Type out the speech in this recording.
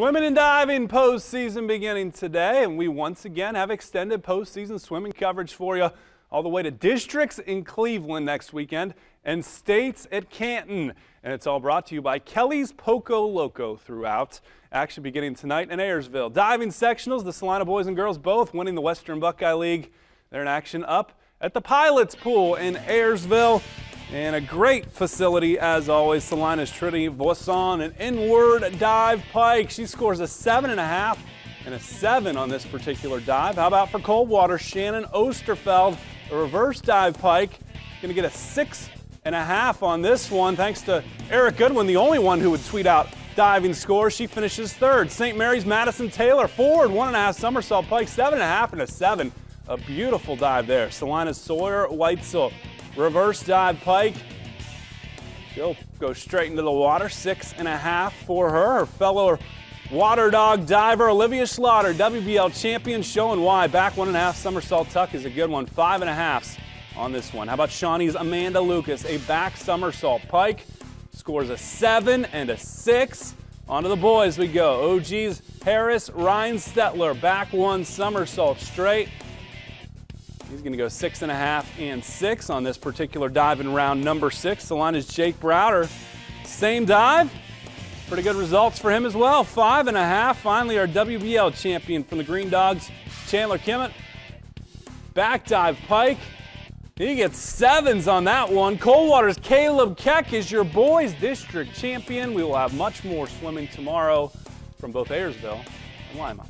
Swimming and diving postseason beginning today, and we once again have extended postseason swimming coverage for you all the way to districts in Cleveland next weekend and states at Canton. And it's all brought to you by Kelly's Poco Loco throughout. Action beginning tonight in Ayersville. Diving sectionals, the Celina boys and girls both winning the Western Buckeye League. They're in action up at the Pilots Pool in Ayersville. And a great facility as always. Celina's Trinity Voisin, an inward dive pike. She scores a seven and a half and a seven on this particular dive. How about for Coldwater? Shannon Osterfeld, a reverse dive pike. Gonna get a six and a half on this one, thanks to Eric Goodwin, the only one who would tweet out diving scores. She finishes third. St. Mary's Madison Taylor, forward, one and a half somersault pike, seven and a half and a seven. A beautiful dive there. Celina's Sawyer Weitzel Reverse dive pike. She'll go straight into the water. Six and a half for her. Her fellow water dog diver, Olivia Slaughter, WBL champion, showing why. Back one and a half somersault tuck is a good one. Five and a halfs on this one. How about Shawnee's Amanda Lucas? A back somersault pike. Scores a seven and a six. On to the boys we go. OG's Harris, Ryan Stetler, back one somersault straight. He's going to go six and a half and six on this particular dive in round number six. Celina's Jake Browder. Same dive. Pretty good results for him as well. Five and a half. Finally, our WBL champion from the Green Dogs, Chandler Kimmett. Back dive pike. He gets sevens on that one. Coldwater's Caleb Keck is your boys district champion. We will have much more swimming tomorrow from both Ayersville and Lima.